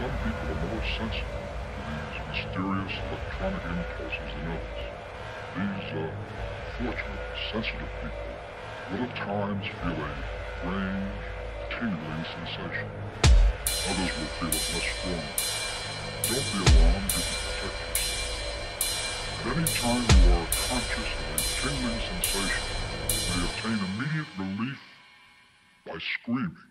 some people are more sensitive to these mysterious electronic impulses than others. These, uh, fortunate, sensitive people will at times feel a strange, tingling sensation. Others will feel it less strongly. Don't be alarmed, you can protect yourself. At any time you are conscious of a tingling sensation, you may obtain immediate relief by screaming.